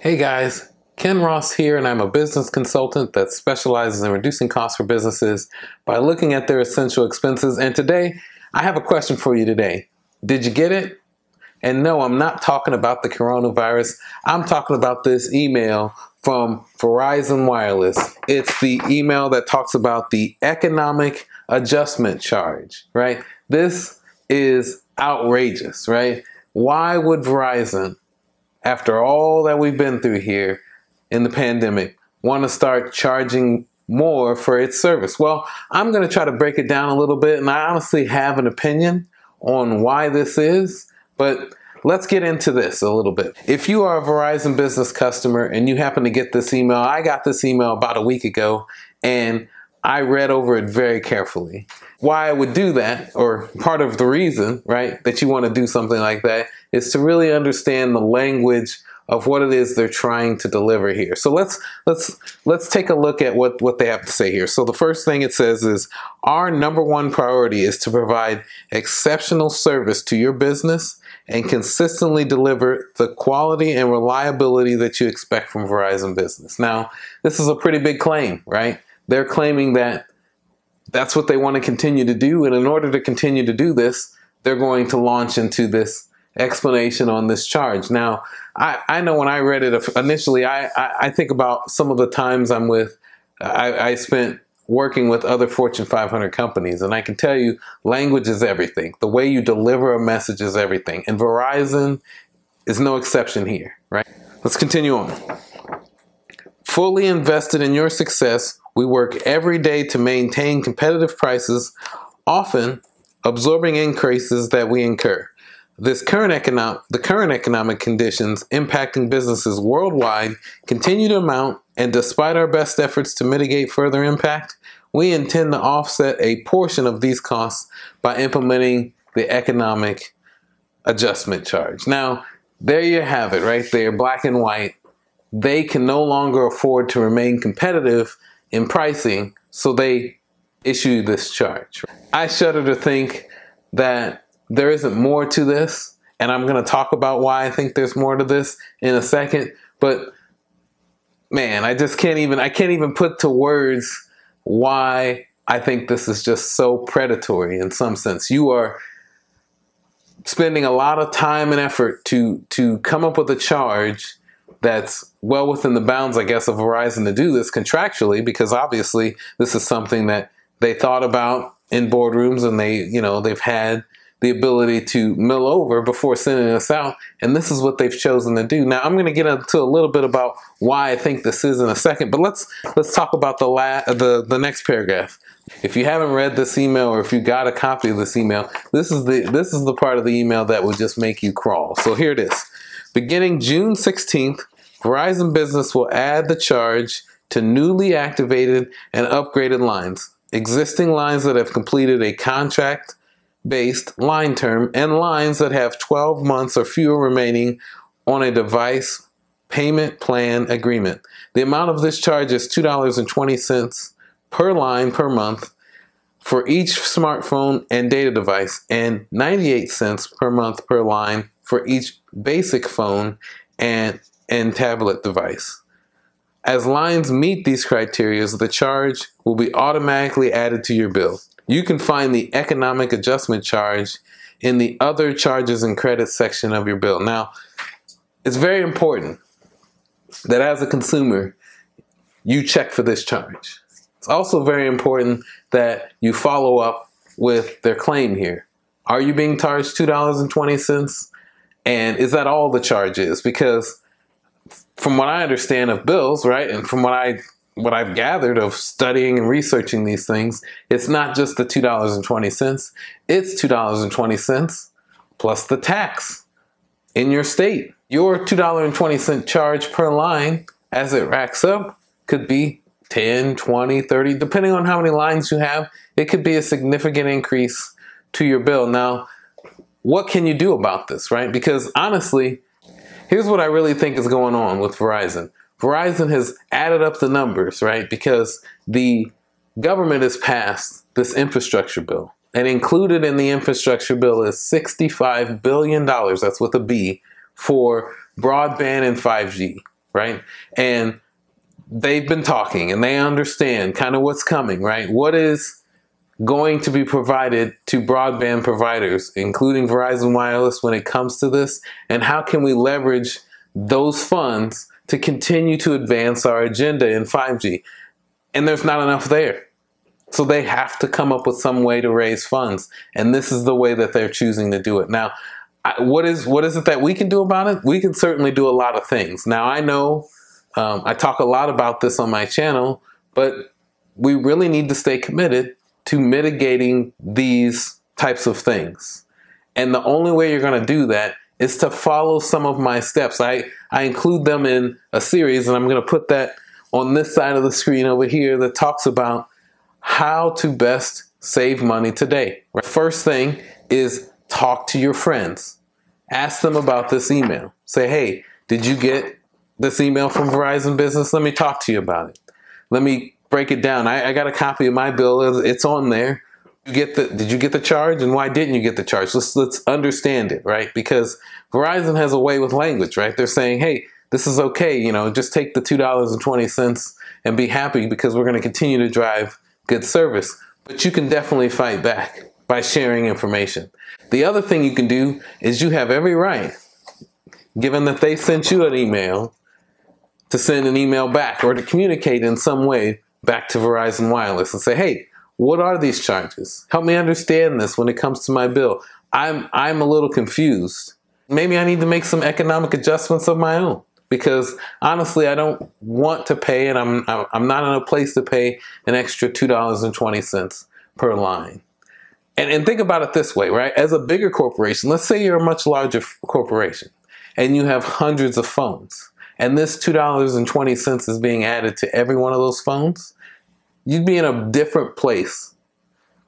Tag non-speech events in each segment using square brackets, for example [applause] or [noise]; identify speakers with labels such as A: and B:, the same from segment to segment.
A: Hey guys, Ken Ross here, and I'm a business consultant that specializes in reducing costs for businesses by looking at their essential expenses. And today, I have a question for you today. Did you get it? And no, I'm not talking about the coronavirus. I'm talking about this email from Verizon Wireless. It's the email that talks about the economic adjustment charge, right? This is outrageous, right? Why would Verizon after all that we've been through here in the pandemic, want to start charging more for its service? Well, I'm going to try to break it down a little bit, and I honestly have an opinion on why this is, but let's get into this a little bit. If you are a Verizon business customer and you happen to get this email, I got this email about a week ago, and I read over it very carefully. Why I would do that, or part of the reason, right, that you want to do something like that, is to really understand the language of what it is they're trying to deliver here. So let's let's let's take a look at what what they have to say here. So the first thing it says is our number one priority is to provide exceptional service to your business and consistently deliver the quality and reliability that you expect from Verizon Business. Now, this is a pretty big claim, right? They're claiming that that's what they want to continue to do. And in order to continue to do this, they're going to launch into this explanation on this charge. Now, I, I know when I read it initially, I, I, I think about some of the times I'm with, I, I spent working with other Fortune 500 companies. And I can tell you, language is everything. The way you deliver a message is everything. And Verizon is no exception here, right? Let's continue on. Fully invested in your success, we work every day to maintain competitive prices, often absorbing increases that we incur. This current economic, the current economic conditions impacting businesses worldwide continue to mount, and despite our best efforts to mitigate further impact, we intend to offset a portion of these costs by implementing the economic adjustment charge. Now, there you have it right there, black and white. They can no longer afford to remain competitive in pricing, so they issue this charge. I shudder to think that there isn't more to this, and I'm going to talk about why I think there's more to this in a second, but man, I just can't even I can't even put to words why I think this is just so predatory in some sense. You are spending a lot of time and effort to to come up with a charge that's well within the bounds, I guess, of Verizon to do this contractually, because obviously this is something that they thought about in boardrooms and they, you know, they've had the ability to mill over before sending us out, and this is what they've chosen to do. Now, I'm going to get into a little bit about why I think this is in a second, but let's let's talk about the la- the the next paragraph. If you haven't read this email or if you got a copy of this email, this is the this is the part of the email that would just make you crawl. So here it is. Beginning June 16th, Verizon Business will add the charge to newly activated and upgraded lines. Existing lines that have completed a contract based line term and lines that have 12 months or fewer remaining on a device payment plan agreement. The amount of this charge is $2.20 per line per month for each smartphone and data device and 98 cents per month per line for each basic phone and, and tablet device. As lines meet these criteria, the charge will be automatically added to your bill. You can find the economic adjustment charge in the other charges and credits section of your bill. Now, it's very important that as a consumer, you check for this charge. It's also very important that you follow up with their claim here. Are you being charged $2.20? And is that all the charge is? Because from what I understand of bills, right, and from what I what I've gathered of studying and researching these things, it's not just the $2.20. It's $2.20 plus the tax in your state. Your $2.20 charge per line as it racks up could be 10, 20, 30, depending on how many lines you have, it could be a significant increase to your bill. Now, what can you do about this, right? Because honestly, here's what I really think is going on with Verizon. Verizon has added up the numbers, right? Because the government has passed this infrastructure bill. And included in the infrastructure bill is $65 billion, that's with a B, for broadband and 5G. right? And they've been talking and they understand kind of what's coming, right? What is going to be provided to broadband providers, including Verizon Wireless, when it comes to this? And how can we leverage those funds to continue to advance our agenda in 5G? And there's not enough there. So they have to come up with some way to raise funds. And this is the way that they're choosing to do it. Now, what is what is it that we can do about it? We can certainly do a lot of things. Now, I know um, I talk a lot about this on my channel, but we really need to stay committed to mitigating these types of things. And the only way you're going to do that is to follow some of my steps. I, I include them in a series, and I'm going to put that on this side of the screen over here that talks about how to best save money today. First thing is talk to your friends. Ask them about this email. Say, hey, did you get this email from Verizon Business. Let me talk to you about it. Let me break it down. I, I got a copy of my bill. It's on there. You get the did you get the charge and why didn't you get the charge? Let's let's understand it, right? Because Verizon has a way with language, right? They're saying, hey, this is okay, you know, just take the two dollars and twenty cents and be happy because we're going to continue to drive good service. But you can definitely fight back by sharing information. The other thing you can do is you have every right, given that they sent you an email, to send an email back or to communicate in some way back to Verizon Wireless and say, hey, what are these charges? Help me understand this when it comes to my bill. I'm, I'm a little confused. Maybe I need to make some economic adjustments of my own because honestly, I don't want to pay and I'm, I'm not in a place to pay an extra $2.20 per line. And, and think about it this way, right? As a bigger corporation, let's say you're a much larger corporation and you have hundreds of phones and this $2.20 is being added to every one of those phones, you'd be in a different place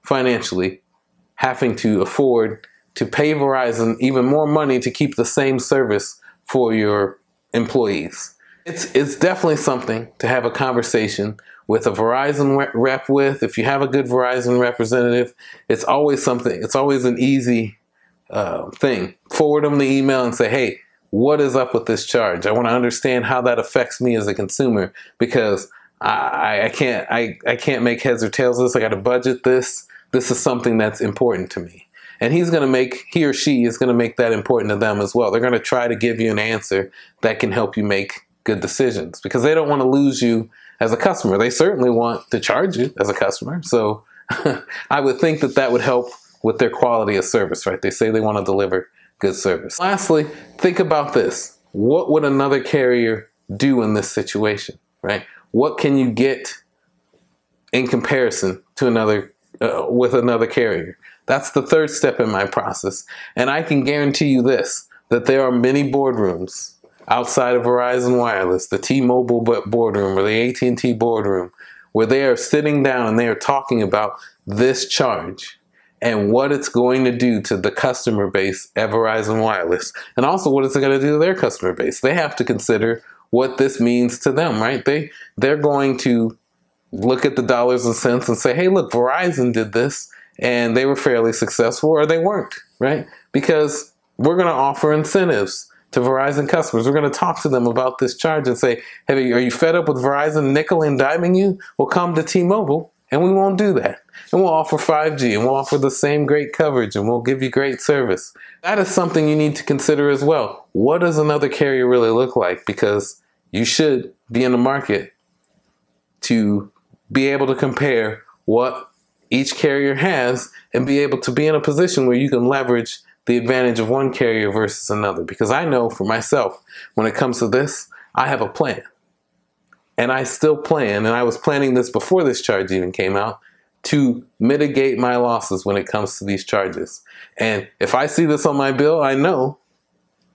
A: financially, having to afford to pay Verizon even more money to keep the same service for your employees. It's, it's definitely something to have a conversation with a Verizon rep with. If you have a good Verizon representative, it's always something, it's always an easy uh, thing. Forward them the email and say, hey, what is up with this charge? I want to understand how that affects me as a consumer because I, I can't I, I can't make heads or tails of this. I got to budget this. This is something that's important to me. And he's going to make, he or she is going to make that important to them as well. They're going to try to give you an answer that can help you make good decisions because they don't want to lose you as a customer. They certainly want to charge you as a customer. So [laughs] I would think that that would help with their quality of service, right? They say they want to deliver good service. Lastly, think about this. What would another carrier do in this situation, right? What can you get in comparison to another uh, with another carrier? That's the third step in my process. And I can guarantee you this, that there are many boardrooms outside of Verizon Wireless, the T-Mobile boardroom or the AT&T boardroom, where they are sitting down and they are talking about this charge and what it's going to do to the customer base at Verizon Wireless. And also what it's going to do to their customer base. They have to consider what this means to them, right? They they're going to look at the dollars and cents and say, "Hey, look, Verizon did this and they were fairly successful or they weren't," right? Because we're going to offer incentives to Verizon customers. We're going to talk to them about this charge and say, "Hey, are you fed up with Verizon nickel and diming you? Well, come to T-Mobile and we won't do that. And we'll offer 5G and we'll offer the same great coverage and we'll give you great service. That is something you need to consider as well. What does another carrier really look like? Because you should be in the market to be able to compare what each carrier has and be able to be in a position where you can leverage the advantage of one carrier versus another. Because I know for myself, when it comes to this, I have a plan. And I still plan, and I was planning this before this charge even came out, to mitigate my losses when it comes to these charges. And if I see this on my bill, I know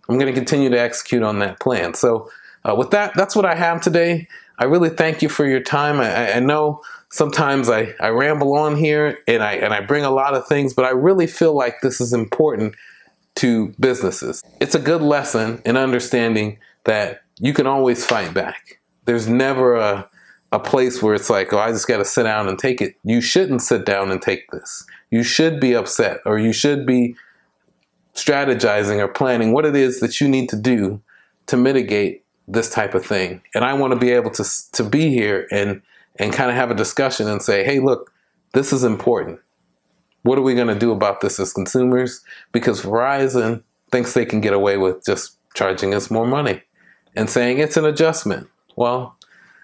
A: I'm going to continue to execute on that plan. So uh, with that, that's what I have today. I really thank you for your time. I, I know sometimes I, I ramble on here and I, and I bring a lot of things, but I really feel like this is important to businesses. It's a good lesson in understanding that you can always fight back there's never a a place where it's like, oh, I just got to sit down and take it. You shouldn't sit down and take this. You should be upset or you should be strategizing or planning what it is that you need to do to mitigate this type of thing. And I want to be able to, to be here and, and kind of have a discussion and say, hey, look, this is important. What are we going to do about this as consumers? Because Verizon thinks they can get away with just charging us more money and saying it's an adjustment. Well,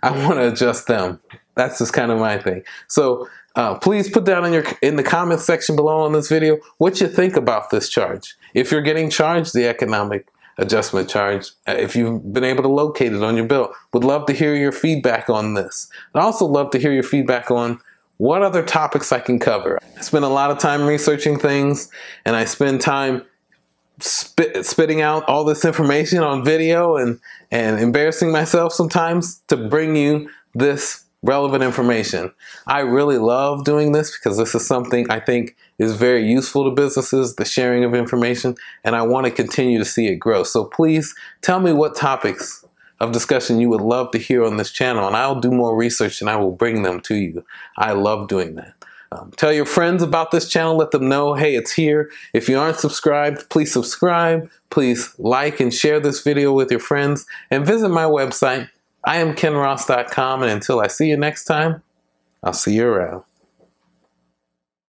A: I [laughs] want to adjust them. That's just kind of my thing. So uh, please put down in your in the comments section below on this video what you think about this charge. If you're getting charged the economic adjustment charge, uh, if you've been able to locate it on your bill, would love to hear your feedback on this. I'd also love to hear your feedback on what other topics I can cover. I spend a lot of time researching things and I spend time spit, spitting out all this information on video and, and embarrassing myself sometimes to bring you this relevant information. I really love doing this because this is something I think is very useful to businesses, the sharing of information, and I want to continue to see it grow. So please tell me what topics of discussion you would love to hear on this channel, and I'll do more research and I will bring them to you. I love doing that. Um, tell your friends about this channel. Let them know, hey, it's here. If you aren't subscribed, please subscribe. Please like and share this video with your friends. And visit my website, I am kenross.com. And until I see you next time, I'll see you around.